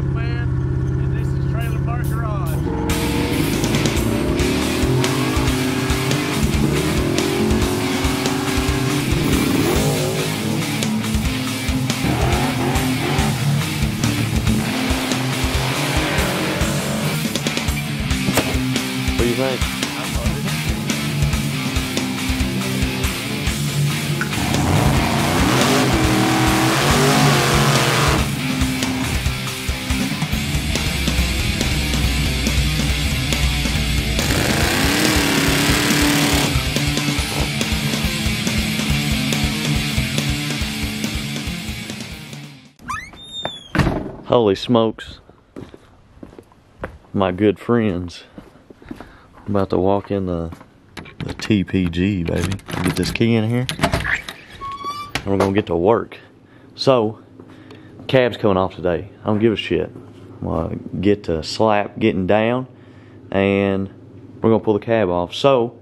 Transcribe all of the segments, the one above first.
Man, and this is Trailer Park Garage. Holy smokes. My good friends. I'm about to walk in the, the TPG, baby. Get this key in here. And we're gonna get to work. So, cab's coming off today. I don't give a shit. Gonna get to slap getting down and we're gonna pull the cab off. So,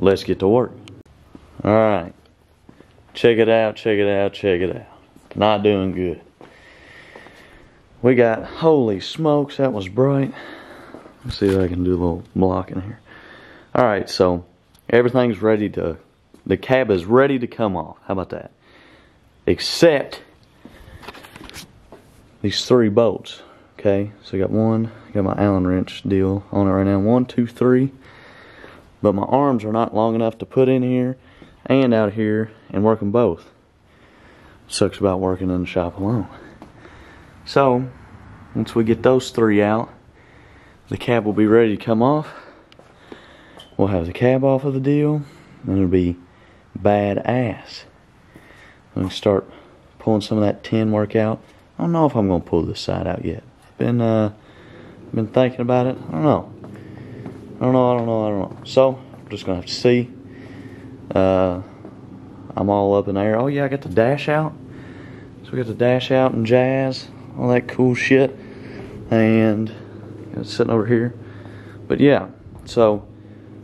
let's get to work. Alright. Check it out, check it out, check it out. Not doing good. We got, holy smokes, that was bright. Let's see if I can do a little block in here. Alright, so everything's ready to, the cab is ready to come off. How about that? Except these three bolts. Okay, so I got one, I got my Allen wrench deal on it right now. One, two, three. But my arms are not long enough to put in here and out here and work them both. Sucks about working in the shop alone. So, once we get those three out, the cab will be ready to come off. We'll have the cab off of the deal, and it'll be badass. Let me start pulling some of that tin work out. I don't know if I'm gonna pull this side out yet. Been uh, been thinking about it. I don't know. I don't know. I don't know. I don't know. So I'm just gonna have to see. Uh, I'm all up in the air. Oh yeah, I got the dash out. So we got the dash out and jazz, all that cool shit, and it's sitting over here. But yeah, so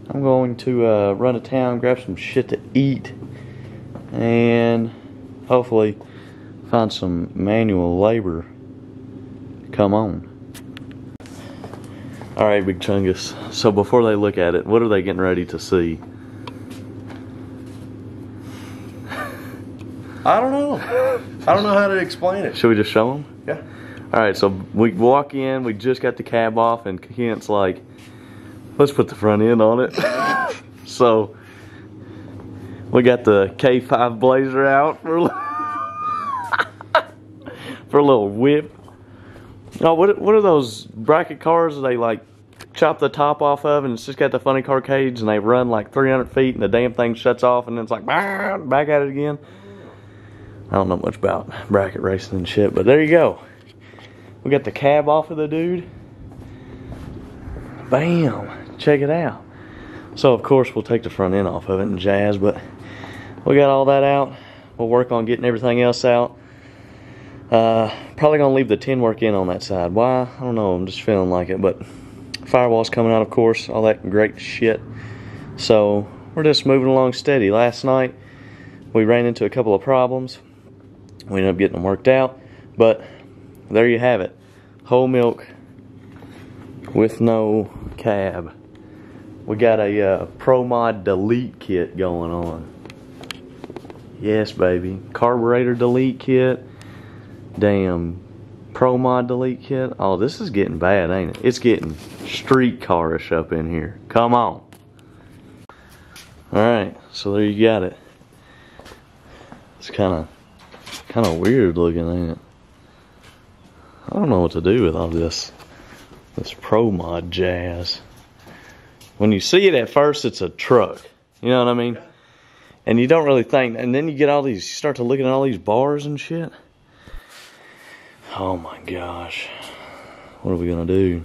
I'm going to uh, run to town, grab some shit to eat, and hopefully find some manual labor. Come on. All right, Big Chungus. So before they look at it, what are they getting ready to see? I don't know. I don't know how to explain it. Should we just show them? Yeah. All right, so we walk in, we just got the cab off, and Kent's like, let's put the front end on it. so we got the K5 Blazer out for for a little whip. Oh, what, what are those bracket cars they like chop the top off of and it's just got the funny car cage and they run like 300 feet and the damn thing shuts off and then it's like back at it again. I don't know much about bracket racing and shit, but there you go. We got the cab off of the dude. Bam! Check it out. So of course we'll take the front end off of it and jazz, but we got all that out. We'll work on getting everything else out. Uh, probably gonna leave the tin work in on that side. Why? I don't know. I'm just feeling like it. But firewall's coming out, of course. All that great shit. So we're just moving along steady. Last night we ran into a couple of problems. We ended up getting them worked out, but there you have it. Whole milk with no cab. We got a uh, Pro Mod Delete kit going on. Yes, baby. Carburetor Delete kit. Damn. Pro Mod Delete kit. Oh, this is getting bad, ain't it? It's getting streetcarish up in here. Come on. Alright, so there you got it. It's kind of kind of weird looking, ain't it? I don't know what to do with all this this pro mod jazz. When you see it at first, it's a truck. You know what I mean? And you don't really think, and then you get all these, you start to looking at all these bars and shit. Oh my gosh. What are we gonna do?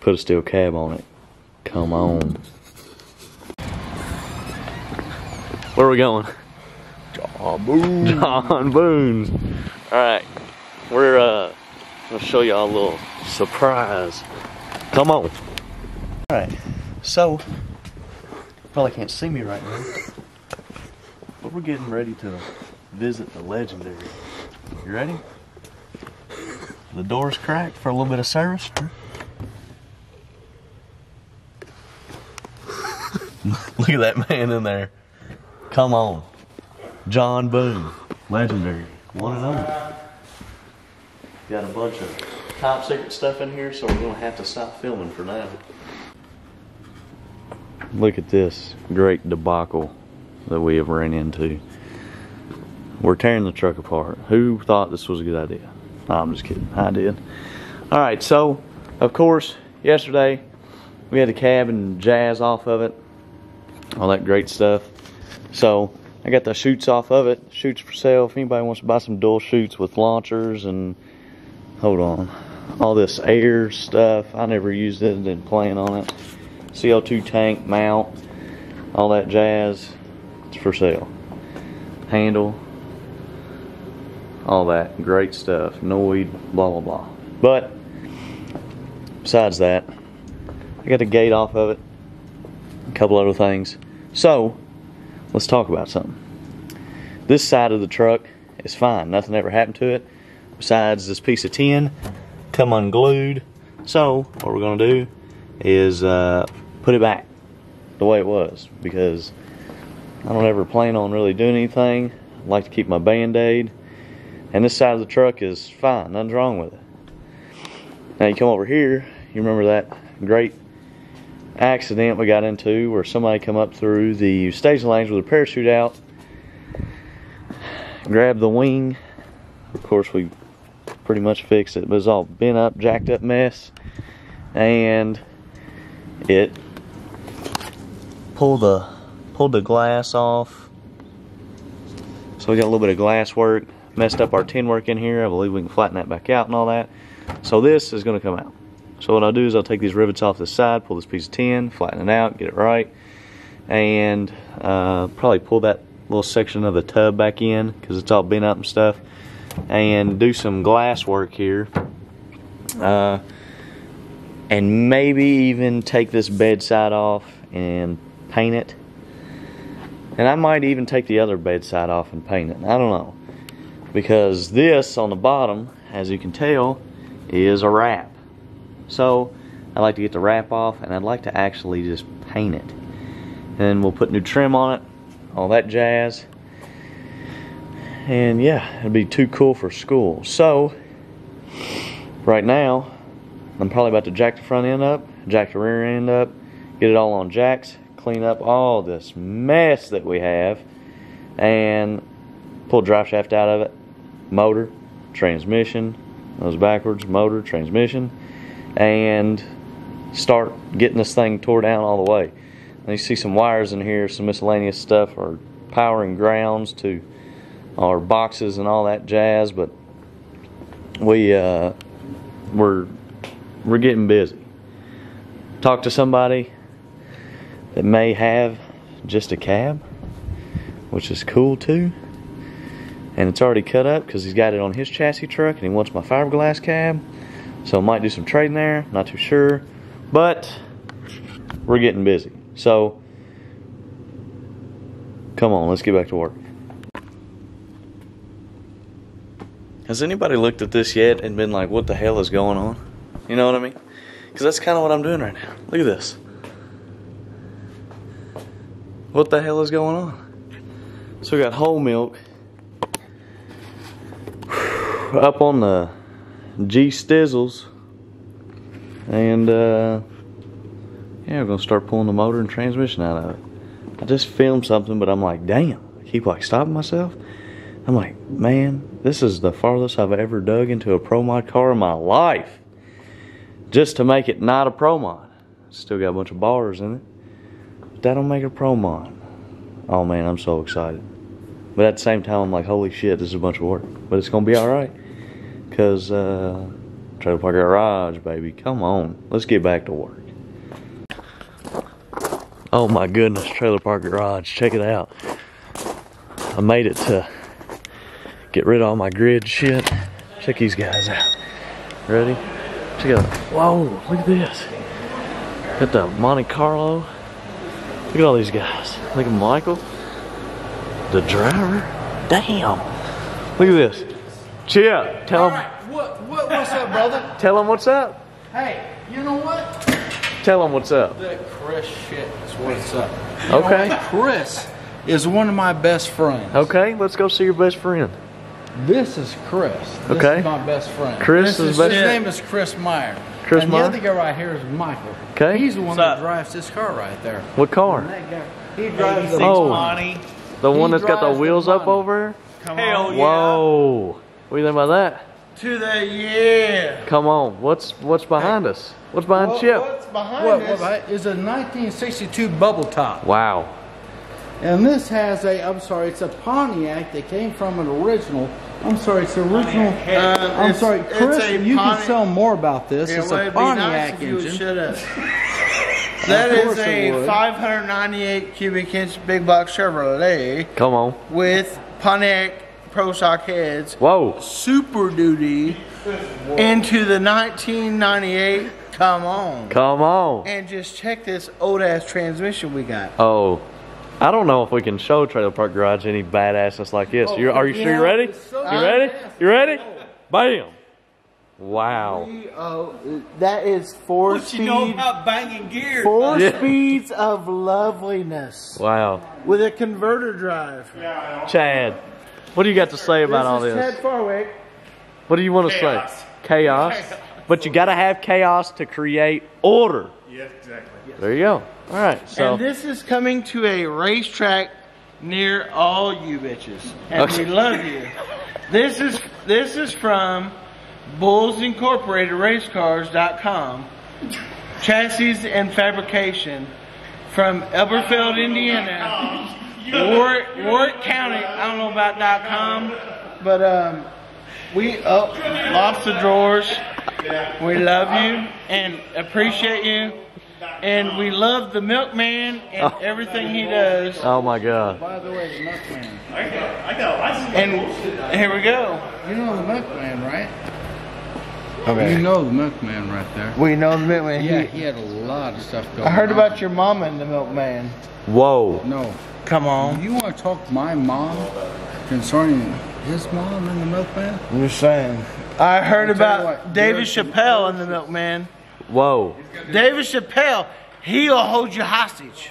Put a steel cab on it. Come on. Where are we going? Oh, boo. John Boone's. Alright. We're uh gonna show y'all a little surprise. Come on. Alright, so probably can't see me right now. But we're getting ready to visit the legendary. You ready? The door's cracked for a little bit of service. Look at that man in there. Come on. John Boone. Legendary. One and only. Got a bunch of top secret stuff in here, so we're gonna have to stop filming for now. Look at this great debacle that we have ran into. We're tearing the truck apart. Who thought this was a good idea? No, I'm just kidding. I did. All right, so of course, yesterday we had the cab and jazz off of it, all that great stuff. So I got the chutes off of it. Chutes for sale. If anybody wants to buy some dual chutes with launchers and hold on, all this air stuff. I never used it. Didn't plan on it. CO2 tank mount, all that jazz. It's for sale. Handle, all that great stuff. Noid, blah blah blah. But besides that, I got the gate off of it. A couple other things. So let's talk about something. This side of the truck is fine. Nothing ever happened to it. Besides this piece of tin come unglued. So what we're gonna do is uh, put it back the way it was because I don't ever plan on really doing anything. I like to keep my band-aid. And this side of the truck is fine, nothing's wrong with it. Now you come over here, you remember that great accident we got into where somebody come up through the stage lanes with a parachute out, grabbed the wing. Of course we pretty much fixed it, but it was all bent up, jacked up mess. And it pulled the pulled the glass off. So we got a little bit of glass work, messed up our tin work in here. I believe we can flatten that back out and all that. So this is gonna come out. So what I'll do is I'll take these rivets off the side, pull this piece of tin, flatten it out, get it right, and uh, probably pull that little section of the tub back in because it's all bent up and stuff, and do some glass work here. Uh, and maybe even take this bedside off and paint it. And I might even take the other bedside off and paint it. I don't know. Because this on the bottom, as you can tell, is a wrap. So I'd like to get the wrap off and I'd like to actually just paint it. And we'll put new trim on it, all that jazz. And yeah, it'd be too cool for school. So right now, I'm probably about to jack the front end up, jack the rear end up, get it all on jacks, clean up all this mess that we have, and pull drive shaft out of it, motor, transmission, those backwards, motor, transmission, and start getting this thing tore down all the way. And you see some wires in here, some miscellaneous stuff, or power and grounds to our boxes and all that jazz, but we uh, we're we're getting busy. Talk to somebody that may have just a cab, which is cool too. And it's already cut up because he's got it on his chassis truck and he wants my fiberglass cab. So might do some trading there, not too sure. But we're getting busy. So come on, let's get back to work. Has anybody looked at this yet and been like, what the hell is going on? You know what I mean? Because that's kind of what I'm doing right now. Look at this. What the hell is going on? So we got whole milk up on the G Stizzles. And uh, yeah, we're gonna start pulling the motor and transmission out of it. I just filmed something, but I'm like, damn, I keep like stopping myself. I'm like, man, this is the farthest I've ever dug into a Pro Mod car in my life. Just to make it not a Pro Mod. Still got a bunch of bars in it. But that don't make a Pro Mod. Oh man, I'm so excited. But at the same time, I'm like, holy shit, this is a bunch of work. But it's gonna be alright. Cause uh Trailer Park Garage, baby. Come on. Let's get back to work. Oh my goodness, Trailer Park Garage. Check it out. I made it to get rid of all my grid shit. Check these guys out. Ready? Check out. Whoa, look at this. Got the Monte Carlo. Look at all these guys. Look at Michael. The driver. Damn. Look at this. Chip, tell All him, right, what, what, what's up, brother? tell him what's up. Hey, you know what? Tell him what's up. That Chris shit is what's up. You Okay. what? Chris is one of my best friends. Okay, let's go see your best friend. This is Chris. This Okay. is my best friend. Chris This is His best- His name is Chris Meyer. Chris and Meyer? the other guy right here is Michael. Okay. He's the one What's that up? drives this car right there. What car? That guy. He drives the Oh. Money. The one He that's got the drives the wheels up money. over? Hell here? yeah. Whoa. What do you think about that? To the yeah. Come on. What's what's behind us? What's behind What- Chip? What's behind What, this? what is a 1962 bubble top. Wow. And this has a, I'm sorry, it's a Pontiac that came from an original. I'm sorry, it's the original. Uh, I'm it's- sorry, Chris, a you can Pontiac- sell more about this. It it's would a be nice Pontiac if you would engine. shut up. That Of is course it a 598 cubic inch big block Chevrolet Come on. with Pontiac Pro Stock heads, Whoa. Super Duty, into the 1998. Come on. Come on. And just check this old ass transmission we got. Oh. I don't know if we can show Trailer Park Garage any badassness like this. You, are you you sure you're ready? it's so You ready? badass. You ready? Bam. Wow. Oh, that is four What you know about banging gears? four Yeah. speeds of loveliness Wow. with a converter drive. Chad, what do you got to say about all this is this? Ted Farwick. What do you want to say? Chaos. But you got to have chaos to create order. Yeah, exactly. There you go. All right. So and this is coming to a racetrack near all you bitches, and Okay. we love you. This is this is from Bulls Incorporated Racecars.com, chassis and fabrication from Elberfeld, Indiana, Warrick, Warrick County. I don't know about .com, but um, we oh lost the drawers. We love you and appreciate you. And we love the milkman and everything he does. oh my God. By the way, the milkman. I got, I got lots of And here we go. You know the milkman, right? Okay. You know the milkman right there. We know the milkman. Yeah, He- he had a lot of stuff going on. I heard on. about your mama and the milkman. Whoa. No. Come on. You want to talk to my mom concerning his mom and the milkman? I'm just saying. I heard I'll tell you about what, David Chappelle and the milkman. Whoa. David Chappelle, he'll hold you hostage.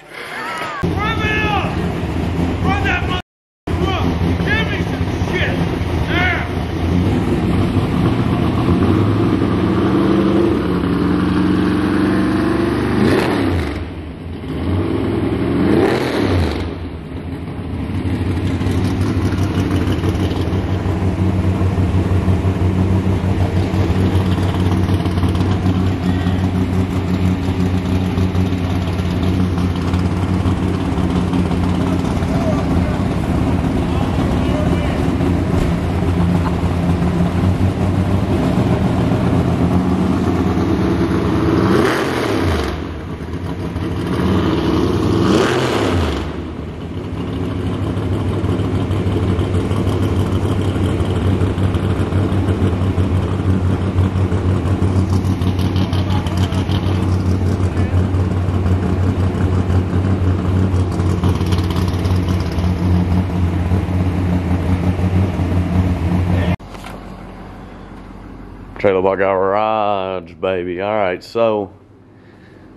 Trailer Park Garage, baby. All right. So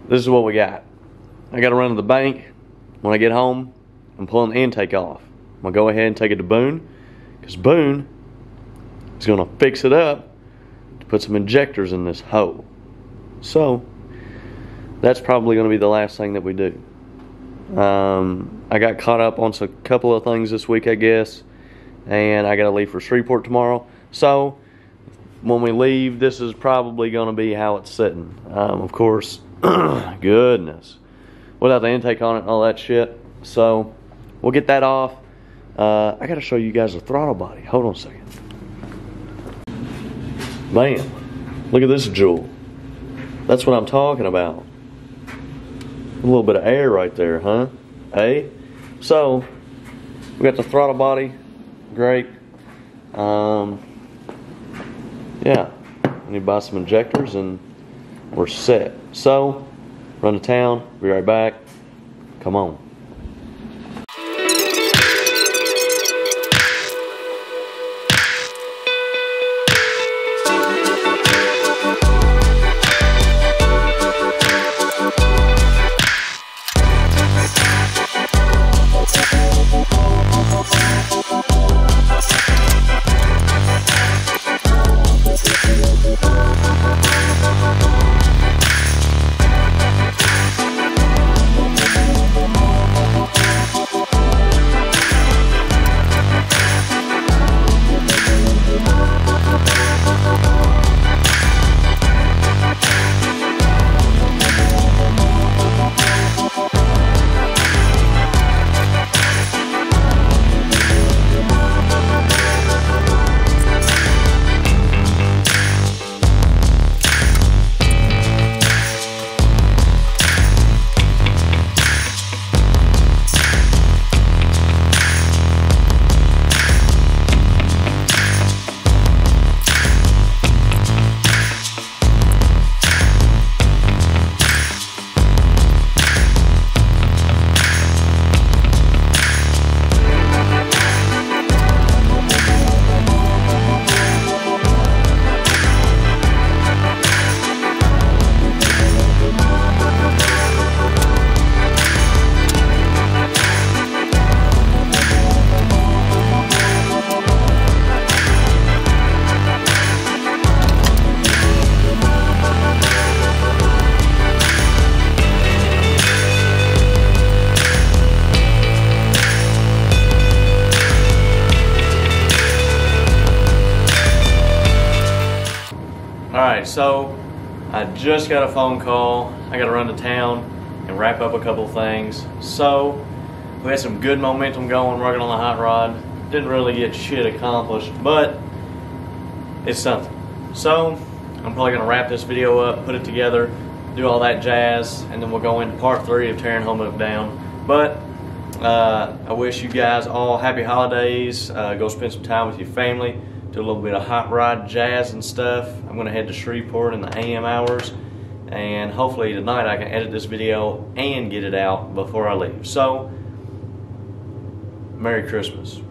this is what we got. I got to run to the bank. When I get home, I'm pulling the intake off. I'm gonna go ahead and take it to Boone, because Boone is gonna fix it up to put some injectors in this hole. So that's probably gonna be the last thing that we do. Um, I got caught up on a couple of things this week, I guess, and I got to leave for Shreveport tomorrow. So when we leave, this is probably going to be how it's sitting. Um, of course, goodness, without the intake on it and all that shit. So we'll get that off. Uh, I got to show you guys the throttle body. Hold on a second. Bam! Look at this jewel. That's what I'm talking about. A little bit of air right there, huh? Hey, so we got the throttle body. Great. Um, yeah, I need to buy some injectors and we're set. So, run to town, be right back. Come on. So I just got a phone call. I got to run to town and wrap up a couple things. So we had some good momentum going working on the hot rod. Didn't really get shit accomplished, but it's something. So I'm probably gonna wrap this video up, put it together, do all that jazz, and then we'll go into part three of tearing home up down. But uh, I wish you guys all happy holidays. Uh, go spend some time with your family. Do a little bit of hot rod jazz and stuff. I'm gonna head to Shreveport in the AM hours, and hopefully tonight I can edit this video and get it out before I leave. So, Merry Christmas.